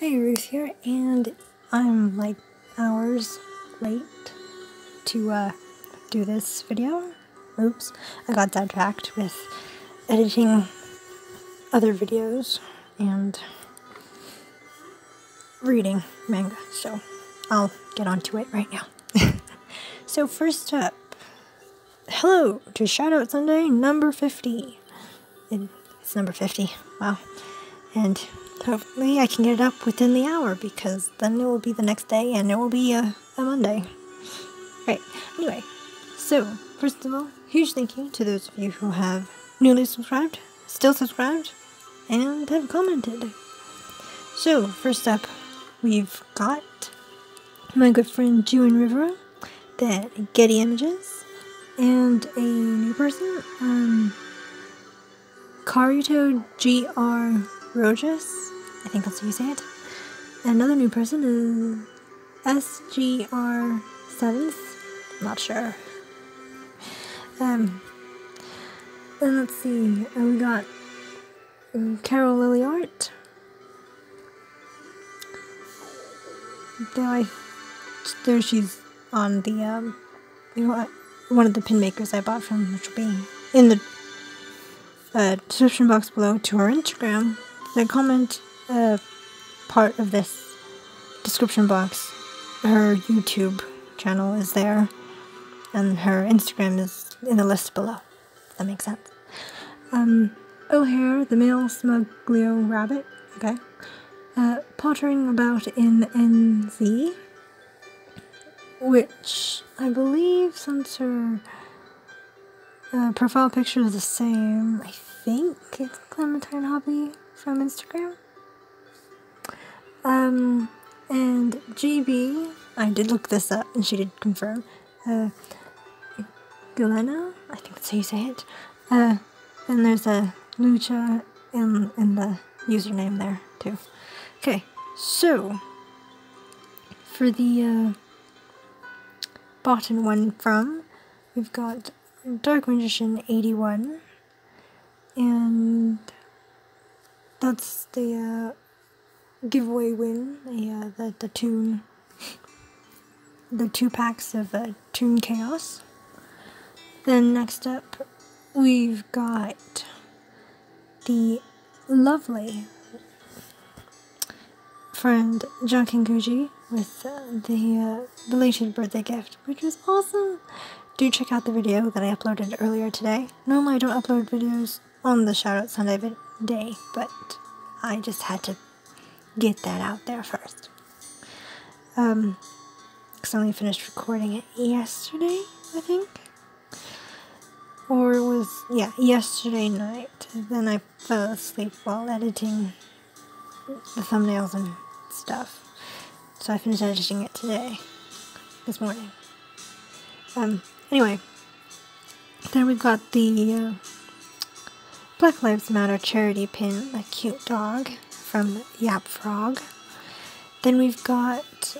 Hey, Ruth here, and I'm like hours late to uh, do this video. Oops, I got sidetracked with editing other videos and reading manga, so I'll get onto it right now. so first up, hello to Shoutout Sunday number 50. It's number 50, wow. And hopefully I can get it up within the hour because then it will be the next day and it will be a, a Monday. Right, anyway, so first of all, huge thank you to those of you who have newly subscribed, still subscribed, and have commented. So, first up, we've got my good friend Juan Rivera, that Geddie Images, and a new person, um, Karito GR Rojas. I think that's how you say it. Another new person is SGR Seventh. Not sure. Um. And let's see. Uh, we got um, Carol Lilliart. There, I, there she's on the um, you know, one of the pin makers I bought from, which will be in the uh, description box below to her Instagram. The comment part of this description box, her YouTube channel is there, and her Instagram is in the list below. That makes sense. Um, O'Hare, the male Smug Leo rabbit. Okay. Uh, pottering about in NZ, which I believe since her uh, profile picture is the same, I think it's Clementine Hobby from Instagram. Um, and GB, I did look this up and she did confirm. Uh, Galena, I think that's how you say it. Uh, and there's a Lucha in, in the username there too. Okay, so for the uh, bottom one from, we've got Dark Magician 81, and that's the uh, giveaway win, the, uh, the, the tune, the two packs of uh, Toon Chaos. Then next up, we've got the lovely friend Junkin Guji with uh, the uh, belated birthday gift, which was awesome. Do check out the video that I uploaded earlier today. Normally I don't upload videos on the Shoutout Sunday day, but I just had to get that out there first. Um, because I only finished recording it yesterday, I think. Or it was, yeah, yesterday night. Then I fell asleep while editing the thumbnails and stuff. So I finished editing it today, this morning. Um, anyway, then we've got the uh, Black Lives Matter charity pin, a cute dog from Yap Frog. Then we've got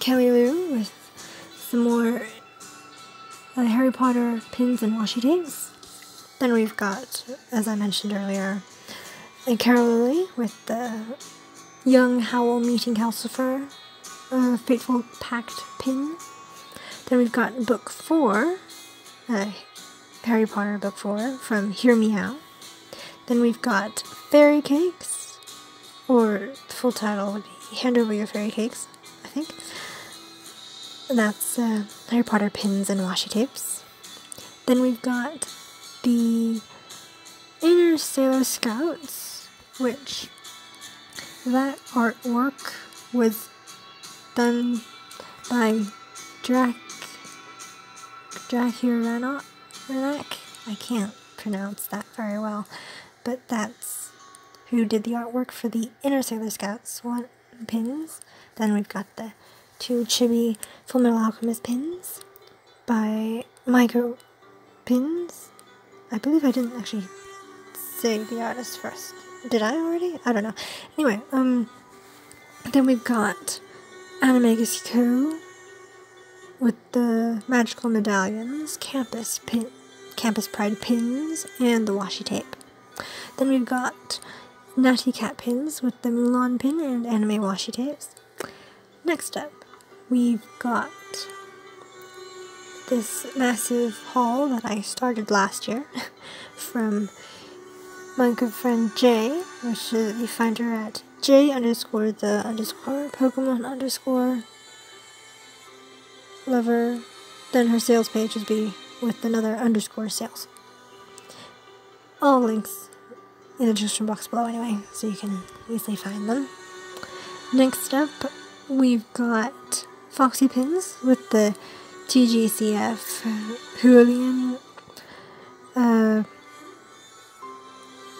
Kelly Lou with some more uh, Harry Potter pins and washi tapes. Then we've got, as I mentioned earlier, a Carol Lily with the Young Howl meeting Calcifer, uh, Fateful Pact pin. Then we've got book four, uh, Harry Potter book four from Hear Me Out. Then we've got Fairy Cakes, or the full title would be Hand Over Your Fairy Cakes, I think. That's uh, Harry Potter pins and washi tapes. Then we've got the Inner Sailor Scouts, which that artwork was done by Drac Dracuranak. I can't pronounce that very well, but that's who did the artwork for the Inner Sailor Scouts one pins. Then we've got the two chibi Fullmetal Alchemist pins by Maiko Pins. I believe I didn't actually say the artist first. Did I already? I don't know. Anyway, um, then we've got Animagus with the magical medallions, campus pin, campus pride pins, and the washi tape. Then we've got Natty Cat pins with the Mulan pin and anime washi tapes. Next up, we've got this massive haul that I started last year from my good friend Jaye, which is, you find her at Jaye underscore the underscore Pokemon underscore lover. Then her sales page would be with another underscore sales. All links in the description box below anyway, so you can easily find them. Next up, we've got Foxi Pins with the TGCF Julian, uh,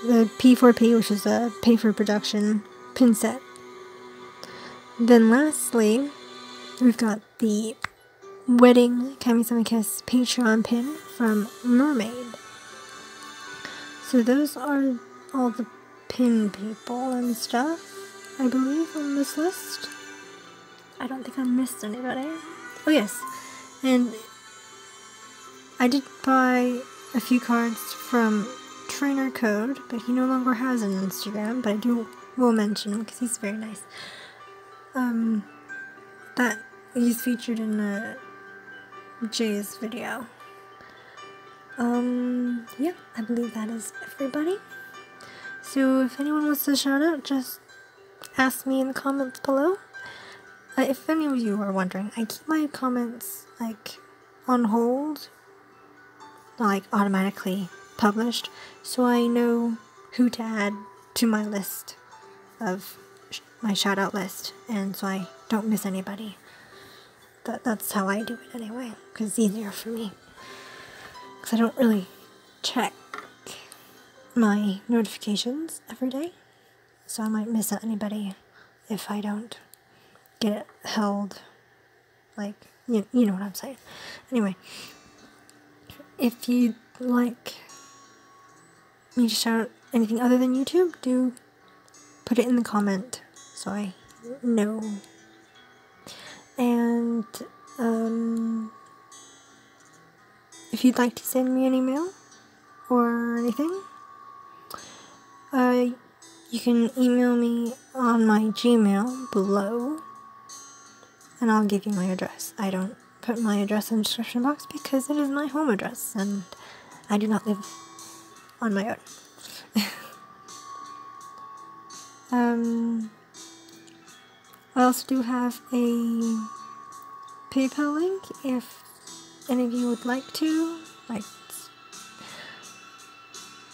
the P4P, which is a pay for production pin set. Then lastly, we've got the Wedding Kamisama Kiss Patreon pin from Mermaid. So those are all the pin people and stuff, I believe, on this list. I don't think I missed anybody. Oh yes, and I did buy a few cards from Trainer Kode, but he no longer has an Instagram, but I do will mention him because he's very nice. Um, that he's featured in uh, Jaye's video. Um, yeah, I believe that is everybody. So if anyone wants to shout out, just ask me in the comments below. Uh, if any of you are wondering, I keep my comments like on hold, not like automatically published, so I know who to add to my list of sh my shout out list, and so I don't miss anybody. That that's how I do it anyway, because it's easier for me. Because I don't really check my notifications every day, so I might miss out anybody if I don't get it held. Like, you, you know what I'm saying. Anyway, if you'd like me to shout out anything other than YouTube, do put it in the comment so I know. And, um, if you'd like to send me an email or anything, uh, you can email me on my Gmail below, and I'll give you my address. I don't put my address in the description box because it is my home address, and I do not live on my own. um, I also do have a PayPal link if any of you would like to. Like,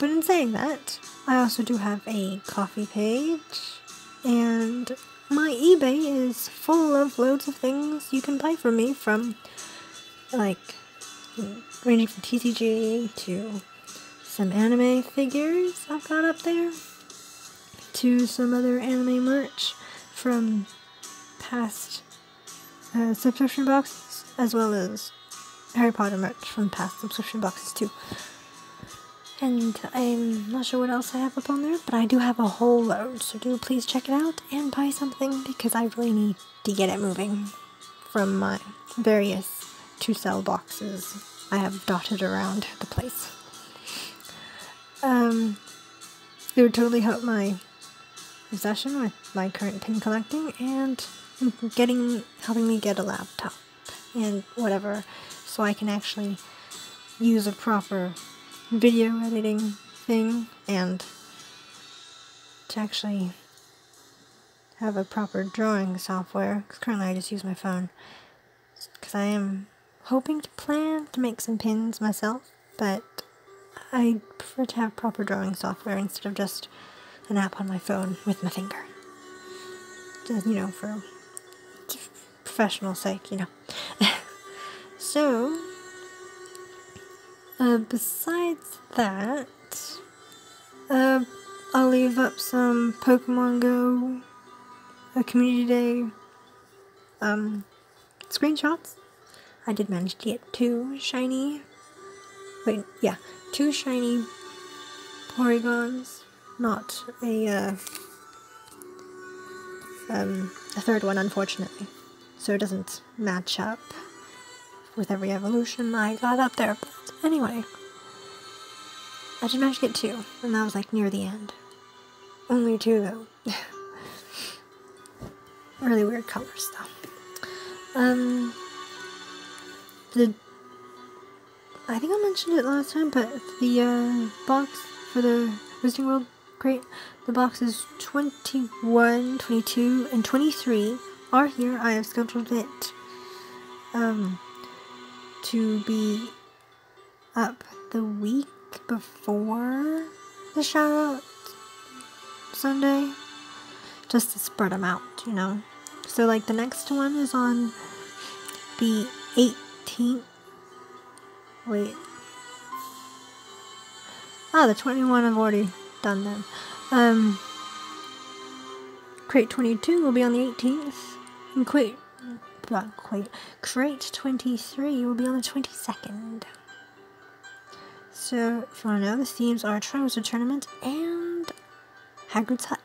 but in saying that, I also do have a Ko-fi page, and my eBay is full of loads of things you can buy from me from, like, ranging from TCG to some anime figures I've got up there, to some other anime merch from past uh, subscription boxes, as well as Harry Potter merch from past subscription boxes too. And I'm not sure what else I have up on there, but I do have a whole load, so do please check it out and buy something because I really need to get it moving from my various to sell boxes I have dotted around the place. Um, it would totally help my possession with my current pin collecting and getting helping me get a laptop and whatever so I can actually use a proper video editing thing and to actually have a proper drawing software. Because currently I just use my phone. Because I am hoping to plan to make some pins myself but I prefer to have proper drawing software instead of just an app on my phone with my finger. Just you know for professional sake you know. So uh, besides that, uh, I'll leave up some Pokemon Go a community day um, screenshots. I did manage to get two shiny, wait, yeah, two shiny Porygons, not a, uh, um, a third one, unfortunately. So it doesn't match up with every evolution I got up there. But anyway, I did manage to get two, and that was like near the end. only two though. really weird colors though. Um, the I think I mentioned it last time, but the uh, box for the Wizarding World crate, the boxes 21, 22, and 23 are here. I have scheduled it um, to be up the week before the shout out Sunday, just to spread them out, you know. So, like, the next one is on the 18th. Wait. Oh, the 21 I've already done them. Um, crate 22 will be on the 18th, and crate, not crate, crate 23 will be on the 22nd. So, if you want to know, the themes are Triwizard Tournament and Hagrid's Hut.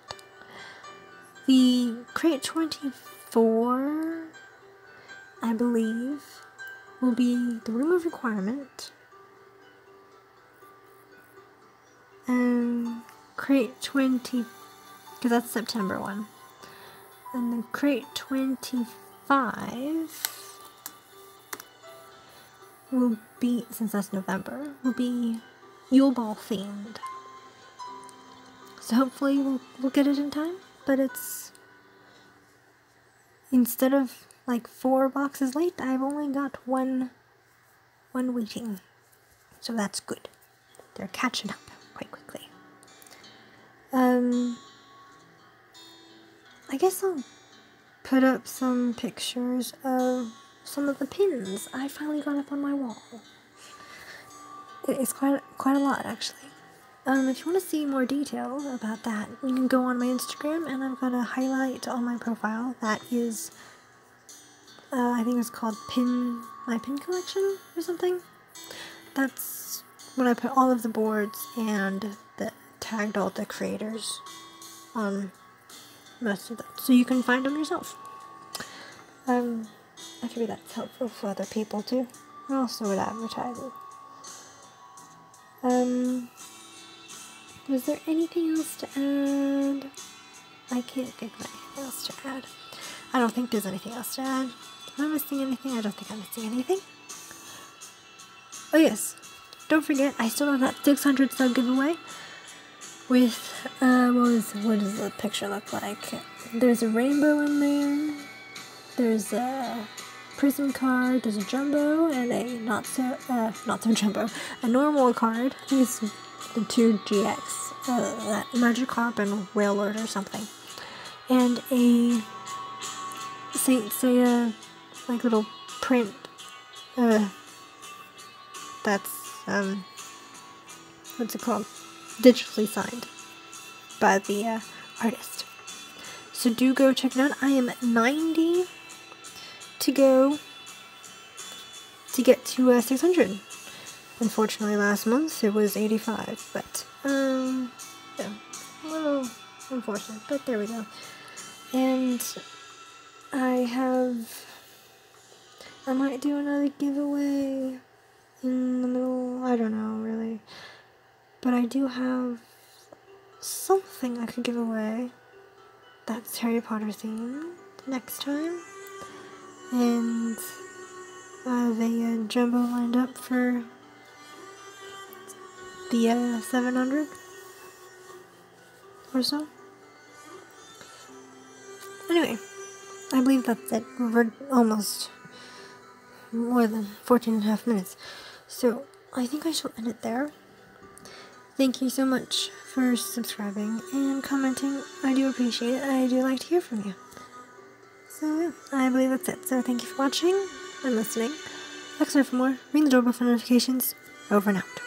The crate 24, I believe, will be the Room of Requirement. And crate 20, because that's September one. And then crate 25 will be, since that's November, will be Yule Ball themed. So hopefully we'll, we'll get it in time, but it's, instead of like four boxes late, I've only got one, one waiting. So that's good. They're catching up quite quickly. Um, I guess I'll put up some pictures of some of the pins I finally got up on my wall. It's quite quite a lot actually. Um, if you want to see more detail about that, you can go on my Instagram and I've got a highlight on my profile that is, uh, I think it's called Pin, My Pin Collection or something. That's when I put all of the boards and the tagged all the creators on most of them. So you can find them yourself. Um, I figure that's helpful for other people too. And also with advertising. Um, was there anything else to add? I can't think of anything else to add. I don't think there's anything else to add. Am I missing anything? I don't think I'm missing anything. Oh yes, don't forget, I still have that 600 sub giveaway with, uh, what, what does the picture look like? There's a rainbow in there, there's a prism card, there's a jumbo, and a not so, uh, not so jumbo, a normal card. These the two GX, uh, that Magikarp and Wailord or something, and a Saint Seiya like little print. Uh, that's um, what's it called? Digitally signed by the uh, artist. So do go check it out. I am 90 to go to get to uh, 600. Unfortunately, last month it was 85, but, um, yeah, a little unfortunate, but there we go. And I have, I might do another giveaway in the middle, I don't know really, but I do have something I could give away that's Harry Potter themed next time. And uh, the uh, jumbo lined up for the uh, 700 or so. Anyway, I believe that's it. We're almost more than 14 and a half minutes. So, I think I shall end it there. Thank you so much for subscribing and commenting. I do appreciate it. I do like to hear from you. So, yeah, I believe that's it. So, thank you for watching and listening. Next time for more, ring the doorbell for notifications. Over and out.